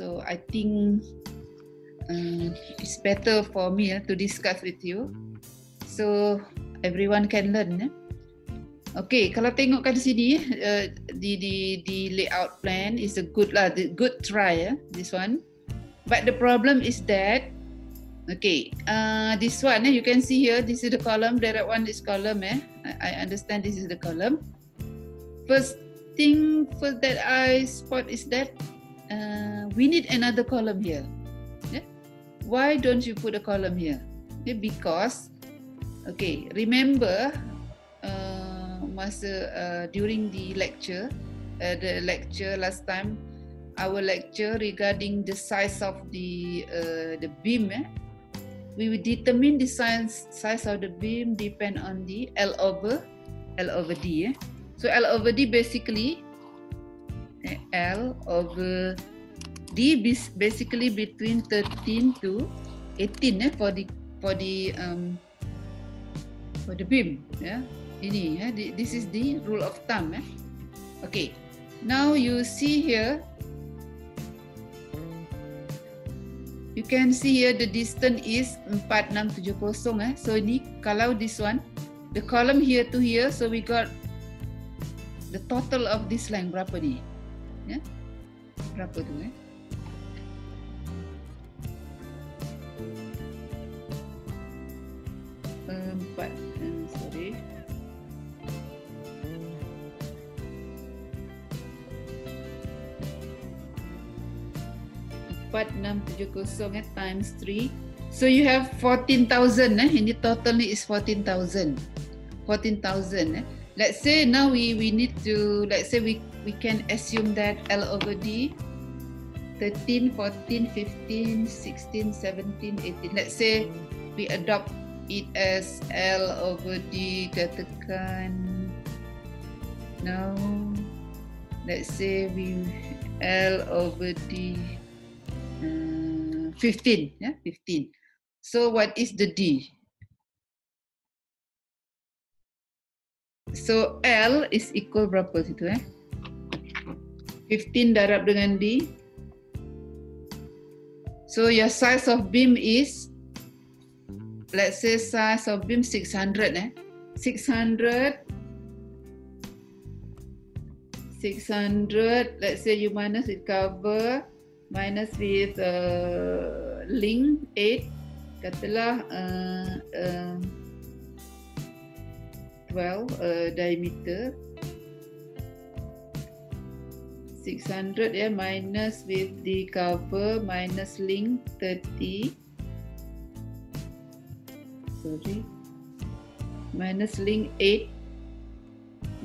So I think uh, it's better for me uh, to discuss with you. So everyone can learn. Eh? Okay, kalau tengok kat sini uh, di di di layout plan is a good lah, the good try eh, this one. But the problem is that okay, uh, this one eh, you can see here this is the column, direct one is column eh. I, I understand this is the column. First thing first that I spot is that uh, we need another column here. Yeah? Why don't you put a column here? Yeah, because okay, remember masa uh, during the lecture uh, the lecture last time our lecture regarding the size of the uh, the beam eh, we will determine the size size of the beam depend on the L over L over D eh. so L over D basically L over D basically between 13 to 18 eh, for the for the um, for the beam yeah ini eh this is the rule of thumb eh. Okay now you see here. You can see here the distance is 4670 eh. So ini kalau this one the column here to here so we got the total of this length berapa ni ya berapa tu eh empat um, sorry empat enam tujuh kosong eh times three. So you have fourteen thousand eh. Ini total ni is fourteen thousand. Fourteen thousand eh. Let's say now we we need to let's say we we can assume that L over D 13, 14, 15, 16, 17, 18. Let's say we adopt it as L over D katakan now let's say we L over D 15 yeah 15 so what is the d? So l is equal berapa situ eh 15 darab dengan d. So your size of beam is let's say size of beam 600 eh? 600 600 let's say you minus it cover minus with uh, link 8 katalah uh, uh, 12 uh, diameter 600 ya minus with the cover minus link 30 sorry. Minus link 8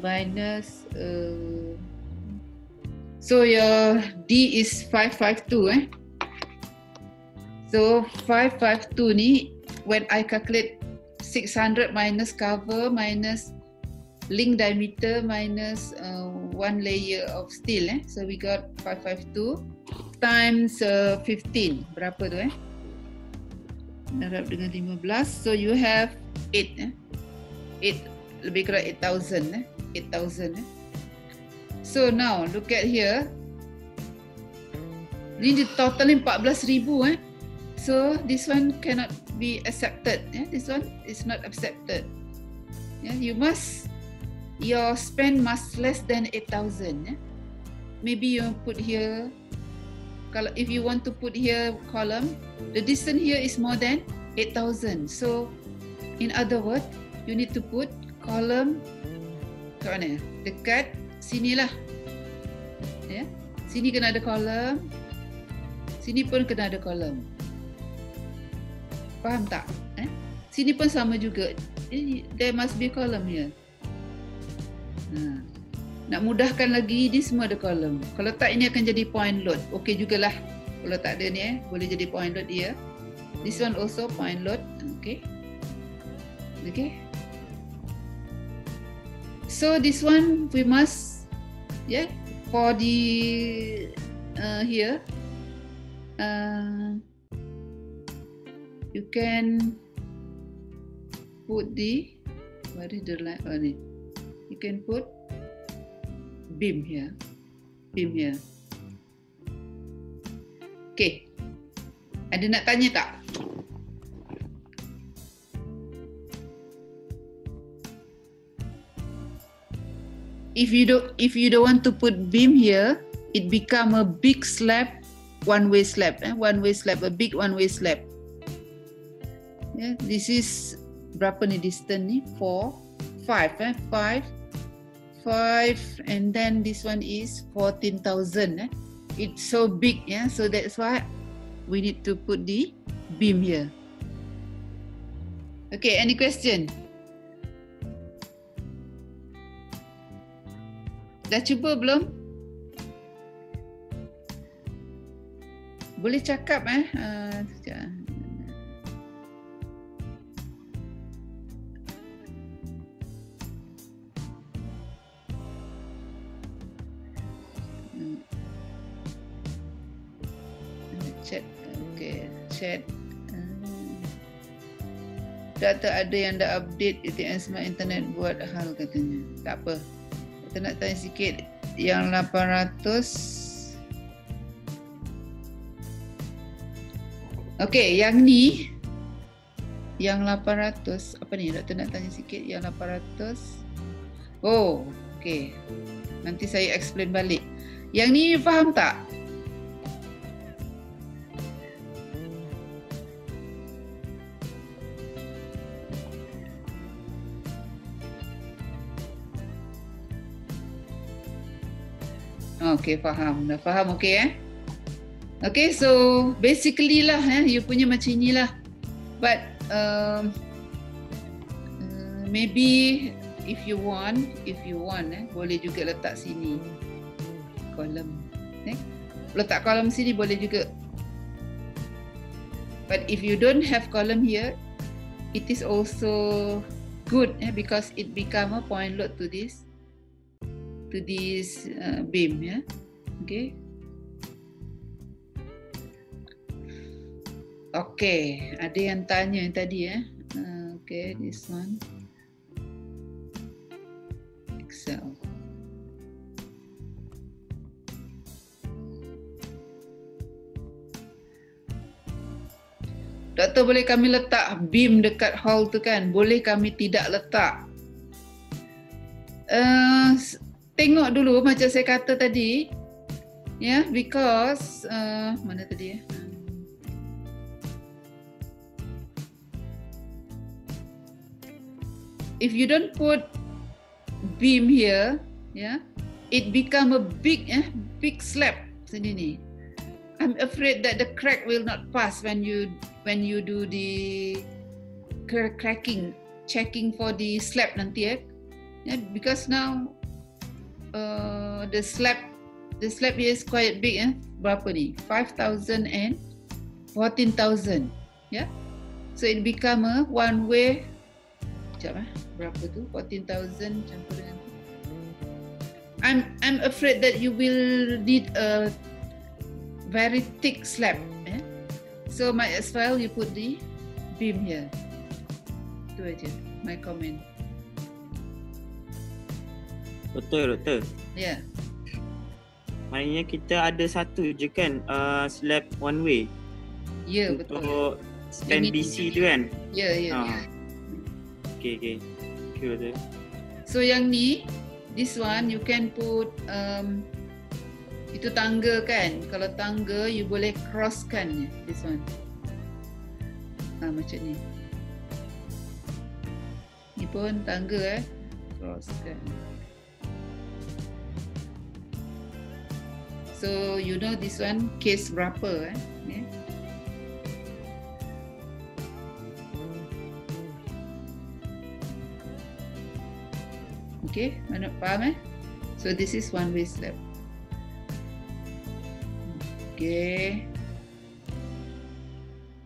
minus uh, So your D is 552 eh. So 552 ni when I calculate 600 minus cover minus link diameter minus uh, one layer of steel eh. So we got 552 times uh, 15. Berapa tu eh? Darab dengan 15. So you have 8 eh. 8 lebih kurang 8000 eh. 8000 eh. So now look at here. Ini total ni 14,000 eh. So this one cannot be accepted. Yeah, this one is not accepted. Yeah, you must your spend must less than 8,000. Yeah? Maybe you put here. If you want to put here column, the distance here is more than 8,000. So in other words, you need to put column ke mana? Dekat sinilah. Ya. Sini kena ada kolom. Sini pun kena ada kolom. Faham tak? Eh? Sini pun sama juga. Eh, there must be column here. Ha. Nak mudahkan lagi, ini semua ada kolom. Kalau tak, ini akan jadi point load. Okey jugalah. Kalau tak ada ni, eh, boleh jadi point load dia. This one also point load. Okay. Okay. So this one we must yeah for the uh, here uh, you can put the what is the line on it you can put beam here beam here Okay. Ada nak tanya tak? If you don't if you don't want to put beam here, it become a big slab, one way slab, eh? one way slab, a big one way slab. Yeah, this is berapa ni distance ni? Four, five, eh? Five, and then this one is fourteen thousand. Eh? It's so big, yeah. So that's why we need to put the beam here. Okay, any question? Dah cuba belum? Boleh cakap eh. Uh, data ada yang dah update ATM Smart Internet buat hal katanya. Tak apa. Kita nak tanya sikit yang 800 Okey, yang ni yang 800 apa ni doktor nak tanya sikit yang 800 oh okey. Nanti saya explain balik. Yang ni faham tak Okay, faham. Dah faham, okay eh? Okay, so basically lah, eh, you punya macam inilah. But um, uh, maybe if you want, if you want, eh, boleh juga letak sini kolom. Eh? Letak kolom sini boleh juga. But if you don't have column here, it is also good eh, because it become a point load to this to this uh, beam ya. Okay. Okay, ada yang tanya yang tadi ya. Uh, okay, this one. Excel. Doktor boleh kami letak beam dekat hall tu kan? Boleh kami tidak letak? Uh, tengok dulu macam saya kata tadi ya yeah, because uh, mana tadi ya if you don't put beam here yeah it become a big eh, big slab sini ni i'm afraid that the crack will not pass when you when you do the cracking checking for the slab nanti eh. Yeah, because now uh, the slab the slab here is quite big eh? Berapa ni? 5000 and 14000 yeah so it become a one way Sekejap eh? Berapa tu? 14000 campur dengan I'm I'm afraid that you will need a very thick slab eh? So might as well you put the beam here. Tu aja my comment Betul, betul. Ya. Yeah. Maknanya kita ada satu je kan uh, slab one way. Ya, yeah, betul. Untuk stand BC tu kan? Ya, yeah, ya. Yeah, uh. Okay, okay. Okay, betul. So yang ni, this one you can put um, itu tangga kan? Kalau tangga, you boleh crosskan this one. Ah, macam ni. Ni pun tangga eh. Crosskan. So you know this one case berapa eh? Okay, mana faham eh? So this is one way slab. Okay.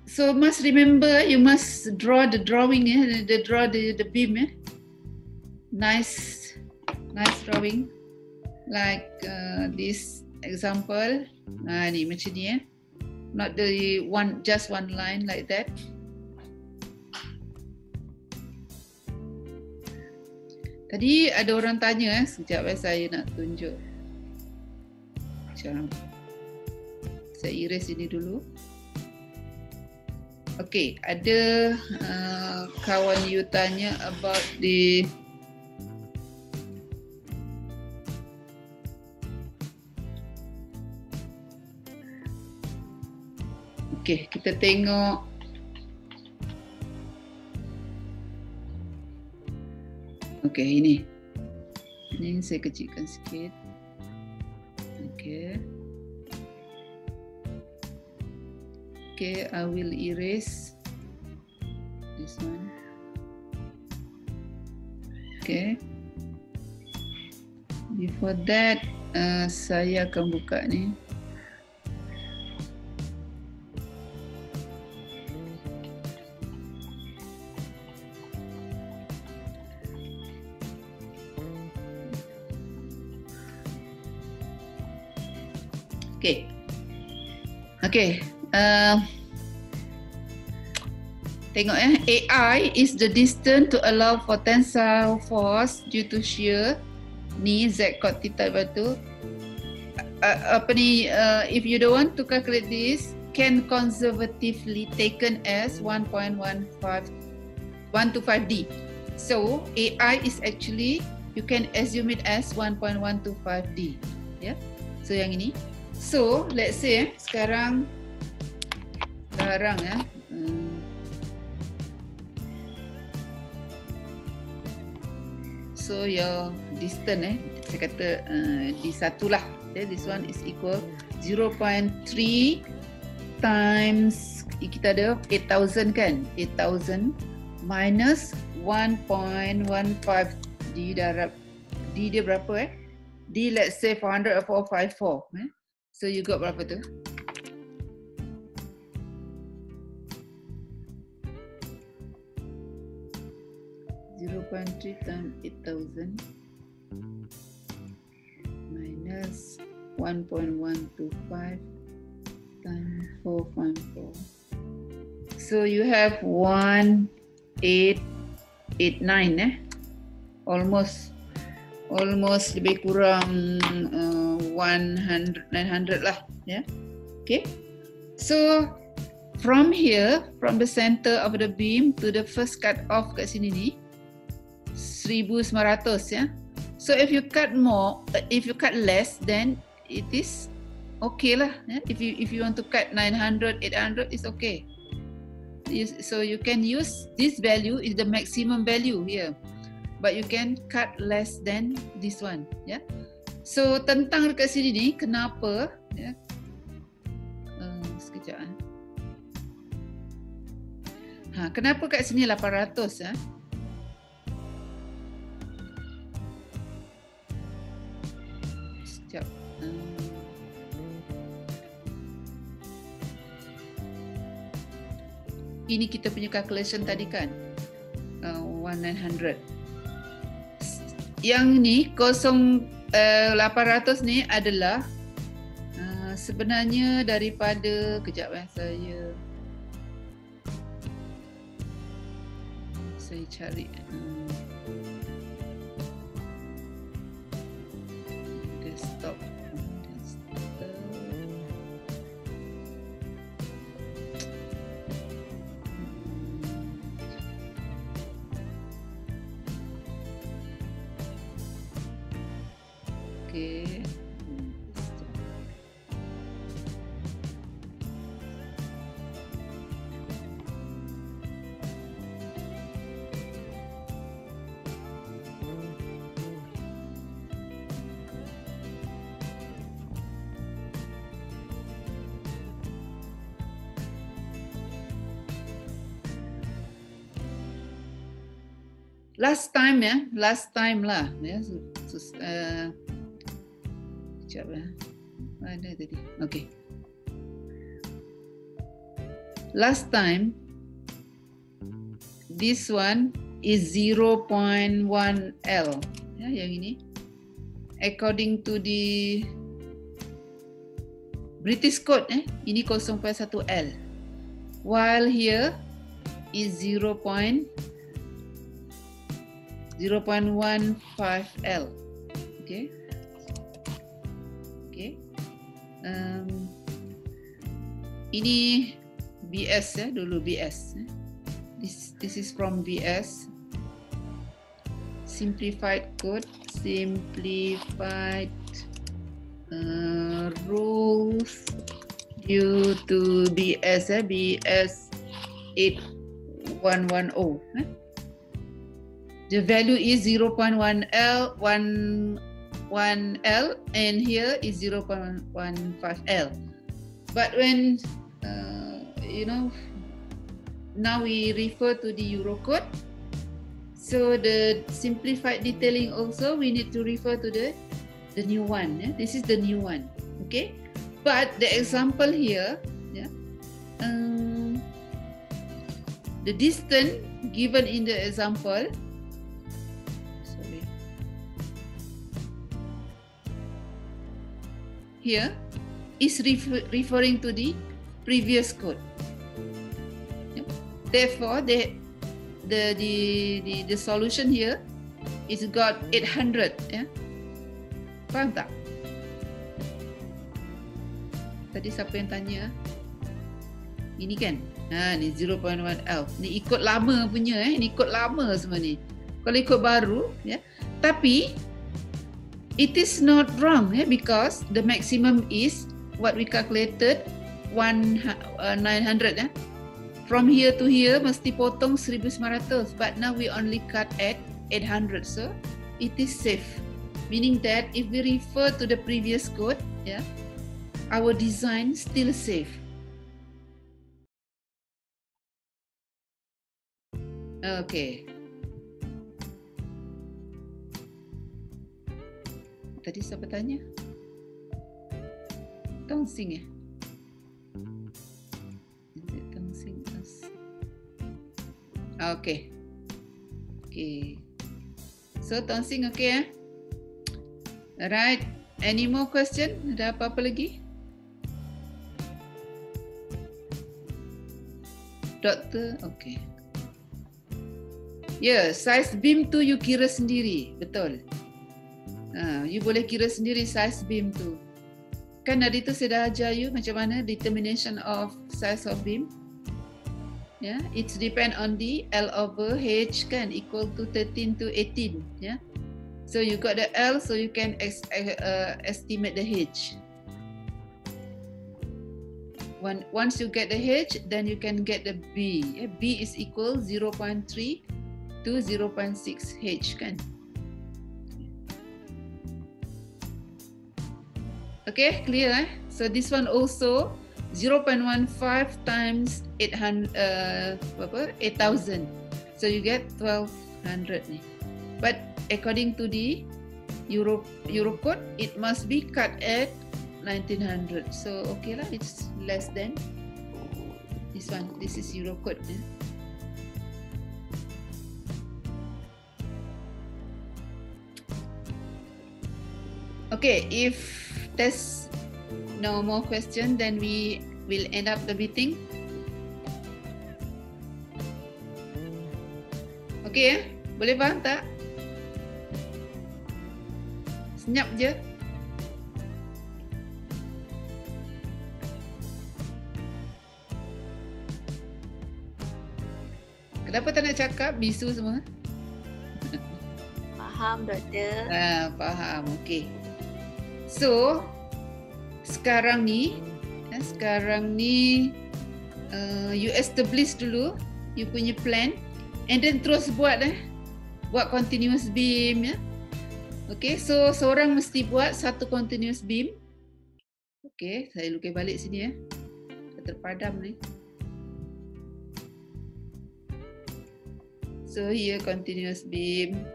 So must remember you must draw the drawing eh, the draw the the beam eh. Nice, nice drawing like uh, this example uh, ni macam ni eh. Not the one just one line like that. Tadi ada orang tanya eh sekejap eh saya nak tunjuk. Macam Saya erase ini dulu. Okay, ada uh, kawan you tanya about the Okay, kita tengok Okay, ini. Ini saya kecilkan sikit. Okay. Okay, I will erase this one. Okay. Before that, uh, saya akan buka ni. Okay. Uh, tengok ya. AI is the distance to allow for tensile force due to shear ni z cot theta batu. Uh, apa ni uh, if you don't want to calculate this can conservatively taken as 1.15 1 to 5d so ai is actually you can assume it as 1.125d yeah so yang ini So, let's say eh, sekarang sekarang ya. Hmm. So your distance eh saya kata uh, di satu lah. Okay, this one is equal 0.3 times kita ada 8000 kan? 8000 minus 1.15 di darab di dia berapa eh? Di let's say 400 or 454 eh? So you got berapa tu? Zero point three times eight thousand minus one point one two five times four point four. So you have one eight eight nine eh, almost almost lebih kurang uh, 100 900 lah ya yeah? okay so from here from the center of the beam to the first cut off kat sini ni 1900 ya yeah? so if you cut more uh, if you cut less then it is okay lah yeah? if you if you want to cut 900 800 it's okay so you can use this value is the maximum value here but you can cut less than this one yeah? So tentang dekat sini ni kenapa ya uh, sekejap eh. ha kenapa kat sini 800 ya sekejap uh, ini kita punya calculation tadi kan? Uh, 1900 yang ni uh, 800 ni adalah uh, sebenarnya daripada kejap eh saya saya cari uh, Okay. Last time ya, last time lah ya. Uh, Sekejap lah. Mana tadi? Okay. Last time, this one is 0.1 L. Ya, yang ini. According to the British code, eh, ini 0.1 L. While here is 0.0.15 L. Okay. Um, ini BS ya dulu BS. Eh. This this is from BS. Simplified code, simplified uh, rules due to BS eh, BS 8110. Eh. The value is 0.1 L 1 1 L and here is 0.15 L. But when uh, you know now we refer to the Eurocode. So the simplified detailing also we need to refer to the the new one. Yeah? This is the new one. Okay, but the example here, yeah, um, the distance given in the example. Here is refer referring to the previous code. Therefore, the the the the, the solution here is got 800. Ya, faham tak? Tadi siapa yang tanya? Ini kan? Ha, ni 0.1 L. Ni ikut lama punya eh. Ni ikut lama semua ni. Kalau ikut baru, ya. Tapi it is not wrong eh because the maximum is what we calculated 1 uh, 900 eh. From here to here mesti potong 1900 but now we only cut at 800 so it is safe. Meaning that if we refer to the previous code yeah our design still safe. Okay tadi siapa tanya Tong ya Okay. Okay. So tonsing okay eh? Alright. Any more question? Ada apa-apa lagi? Doktor, okay. Ya, yeah, size beam tu you kira sendiri, betul. Ha, you boleh kira sendiri size beam tu. Kan tadi tu saya dah ajar you macam mana determination of size of beam yeah it's depend on the l over h can equal to 13 to 18 yeah so you got the l so you can ex uh, estimate the h when once you get the h then you can get the b yeah? b is equal 0.3 to 0.6 h can okay clear eh? so this one also 0.15 times 800 uh, apa? 8000 so you get 1200 ni. But according to the euro euro code it must be cut at 1900 so okay lah it's less than this one. This is euro code eh? okay if there's no more question, then we will end up the meeting. Okay ya? Boleh faham tak? Senyap je. Kenapa tak nak cakap? Bisu semua. Faham, doktor. Ah, faham. Okay. So, sekarang ni ya, sekarang ni uh, you establish dulu you punya plan and then terus buat eh buat continuous beam ya Okay, so seorang mesti buat satu continuous beam. Okay, saya lukis balik sini ya. Terpadam ni. So here continuous beam.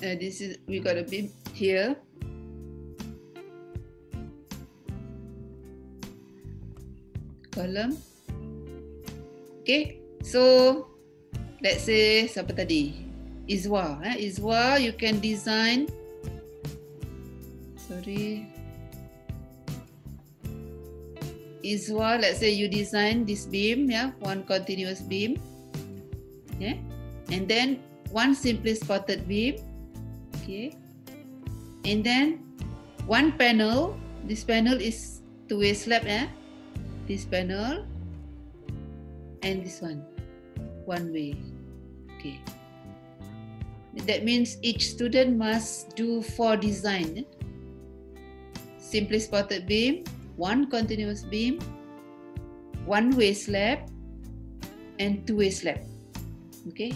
Uh, this is we got a beam here. Column. Okay, so let's say siapa tadi? Izwa. Eh? Izwa, you can design. Sorry. Izwa, let's say you design this beam, yeah, one continuous beam. Yeah, and then one simply spotted beam. Okay, and then one panel. This panel is two-way slab, yeah this panel and this one. One way. Okay. That means each student must do four design. Simply spotted beam one continuous beam one way slab and two way slab. Okay.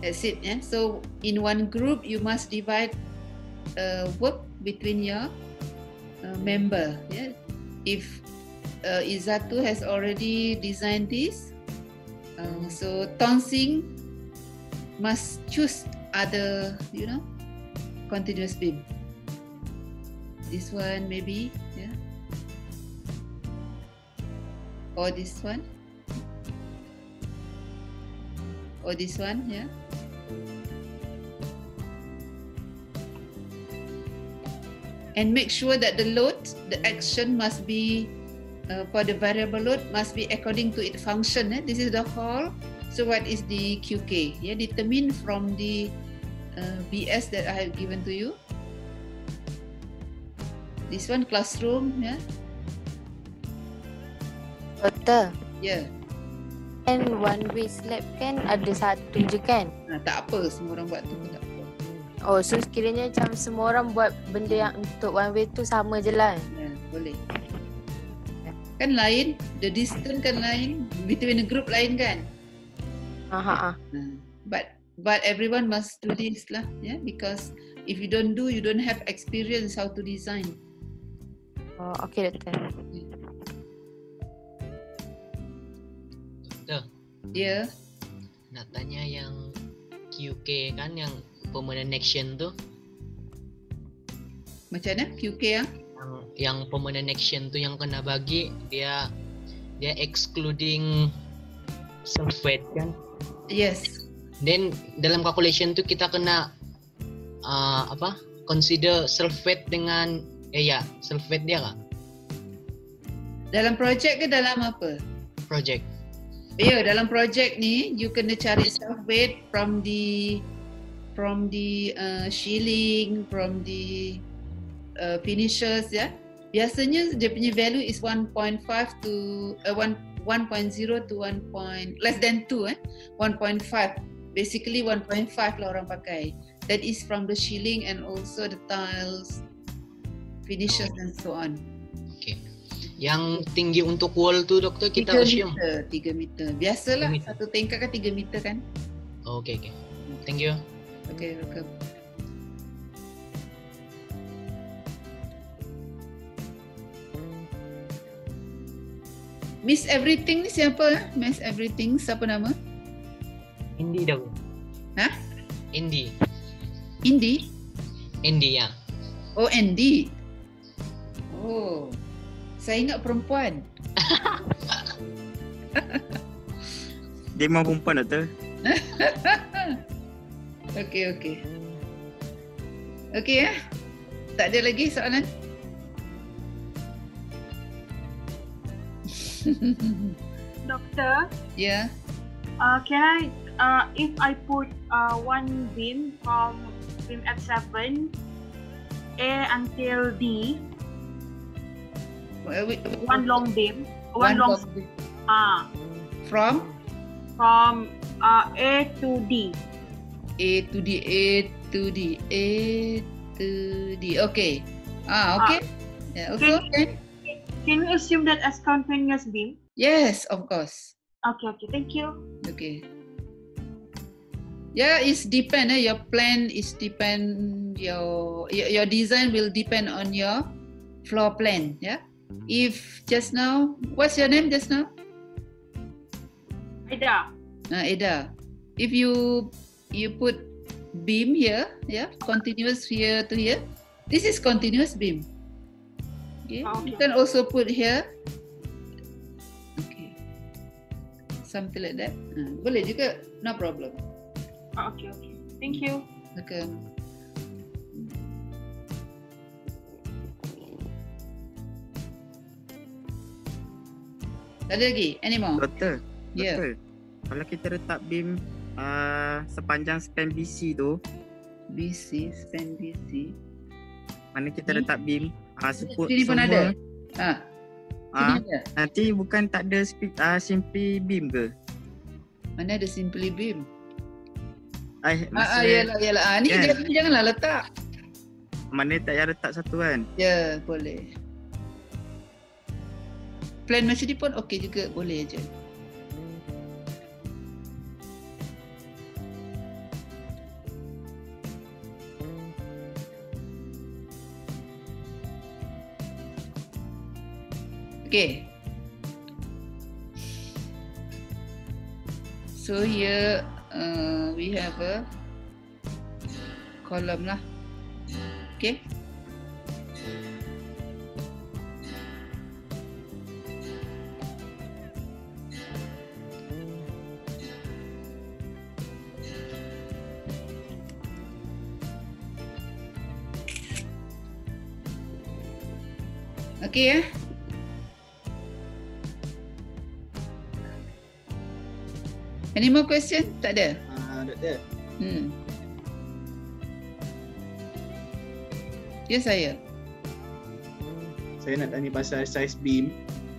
That's it yeah so in one group you must divide uh, work between your uh, member yeah? If uh, Izatu has already designed this. Uh, so Tonsing must choose other you know continuous beam. This one maybe yeah. Or this one. Or this one yeah. And make sure that the load the action must be uh, for the variable load must be according to its function eh? this is the hall so what is the qk yeah determined from the uh, bs that i have given to you this one classroom yeah Doktor, yeah kan one way slab kan ada satu je kan? nah, tak apa semua orang buat tu pun tak apa Oh, so sekiranya macam semua orang buat benda yang untuk one way tu sama je lah. Ya, boleh. Kan lain, the distance kan lain, between the group lain kan. Ha ha ha. Hmm. But but everyone must do this lah, yeah, because if you don't do, you don't have experience how to design. Oh, okay doktor. Doktor, Yeah, nak tanya yang QK kan yang permanent action tu macam mana QK ah? yang yang permanent action tu yang kena bagi dia dia excluding sulfate kan Yes. then dalam calculation tu kita kena uh, apa consider sulfate dengan eh ya sulfate dia kan Dalam projek ke dalam apa? project Ya, yeah, dalam projek ni you kena cari weight from the from the uh, shilling, from the uh, finishers ya. Biasanya dia punya value is 1.5 to uh, 1 1.0 to 1. Point, less than 2 eh. 1.5. Basically 1.5 lah orang pakai. That is from the shilling and also the tiles, finishes and so on. okay yang tinggi untuk wall tu doktor kita 3 assume meter, 3 meter. Biasalah Tiga meter. satu tingkat kan 3 meter kan. oh, okay okay thank you Okay, welcome. Miss Everything ni siapa? eh? Miss Everything siapa nama? Indi dah Hah? Indi Indi? Indi ya Oh, Andy. Oh, saya ingat perempuan. Dia memang perempuan doktor. Okey, okey. Okey ya. Tak ada lagi soalan? Doctor, ya. uh, can I, uh, if I put uh, one beam from beam at 7, A until D, Yeah. one long beam, one, long, ah, from from uh, A to D. A to D, A to D, A to D. Okay. Ah, okay. Yeah, okay. okay. Can we assume that as continuous beam? Yes, of course. Okay, okay, thank you. Okay. Yeah, it's depend. Eh? Your plan is depend. Your, your your design will depend on your floor plan. Yeah. If just now, what's your name just now? Ada. Uh, Ada. If you you put beam here, yeah, continuous here to here. This is continuous beam. Okay. You Okay. can also put here. Okay. Something like that. Uh, boleh juga, no problem. Ah, Okay, okay. Thank you. Okay. Tak ada lagi? Any more? Doktor. Ya. Doktor. Kalau kita letak beam uh, sepanjang span BC tu, BC, span BC. mana kita Ni? letak beam uh, seput Sini pun semua ada? Ha. Ah, ada. nanti bukan tak ada speed, uh, simply beam ke? Mana ada simply beam? Eh, Ah, ah masa yalah, yalah. Ah, ni Kan? jangan, janganlah letak. mana tak payah letak satu kan? Ya, boleh. Plan ni pun okey juga, boleh je. Okay. So here uh, we have a column lah. Okay. Okay ya. Any more question? Tak ada. Ah, doktor. Hmm. Ya saya. Saya nak tanya pasal size beam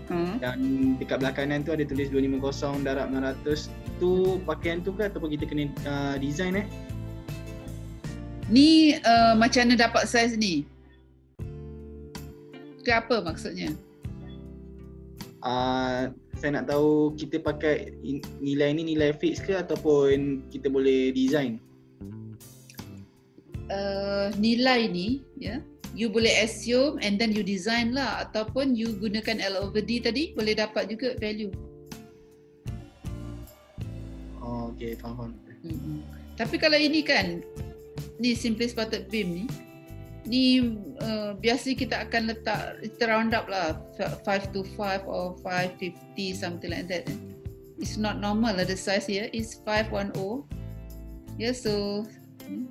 Ha. dan dekat belah kanan tu ada tulis 250 darab 600. Tu pakaian tu ke ataupun kita kena uh, design eh? Ni uh, macam mana dapat saiz ni? Ke apa maksudnya? Uh, saya nak tahu kita pakai nilai ni nilai fix ke ataupun kita boleh design? Uh, nilai ni ya you boleh assume and then you design lah ataupun you gunakan L over D tadi boleh dapat juga value. Oh, okay, faham faham. Mm-mm. Tapi kalau ini kan ni simply spotted beam ni ni uh, biasa kita akan letak kita round up lah. 5 to 5 or 550 something like that. It's not normal lah the size here. Is 510 yeah so hmm,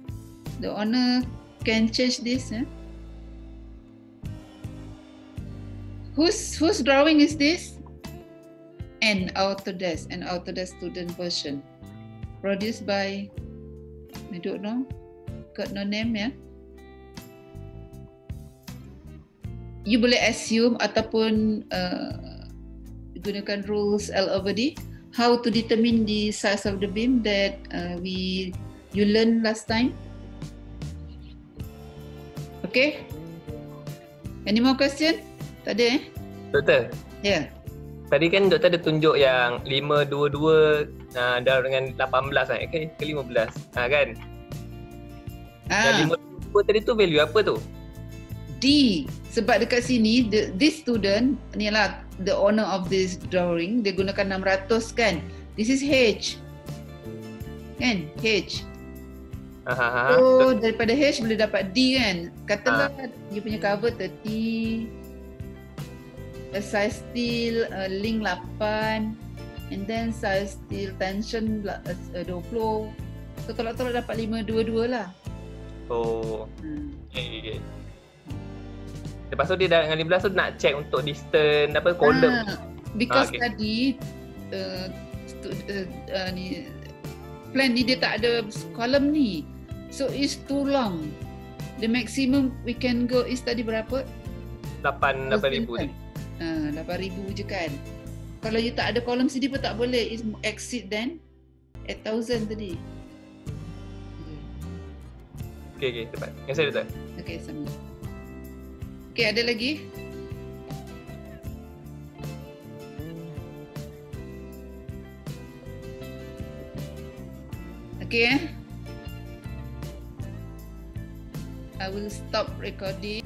the owner can change this eh. whose whose drawing is this? And Autodesk and Autodesk student version. Produced by I don't know got no name ya you boleh assume ataupun uh, gunakan rules L over D how to determine the size of the beam that uh, we you learn last time okay any more question tak ada eh Doktor, ya yeah. tadi kan doktor ada tunjuk yang 522 uh, darab dengan 18 kan? Okay, ke 15. Ha kan? ah. Yang 522 tadi tu value apa tu? D sebab dekat sini the, this student ni lah the owner of this drawing dia gunakan 600 kan? This is H. Kan? H. Ha ha ha. so daripada H boleh dapat D kan? Katalah dia punya cover 30 a size steel uh, link 8 and then size steel tension la- uh, 20 so tolak-tolak dapat 522 lah. Oh, hmm. okay, okay. Lepas tu dia dah dengan 15 tu nak check untuk distance apa column. Ah, because Ah, okay. tadi uh, stu- uh, uh, ni plan ni dia tak ada column ni. So it's too long. The maximum we can go is tadi berapa? 8 8000 ni. Ah, 8000 je kan. Kalau you tak ada column sini pun tak boleh. It's exceed then 8000 tadi. Okay, okay, tepat. Yang saya doktor. Okay, sama. Okay, ada lagi? Okay, eh? I will stop recording.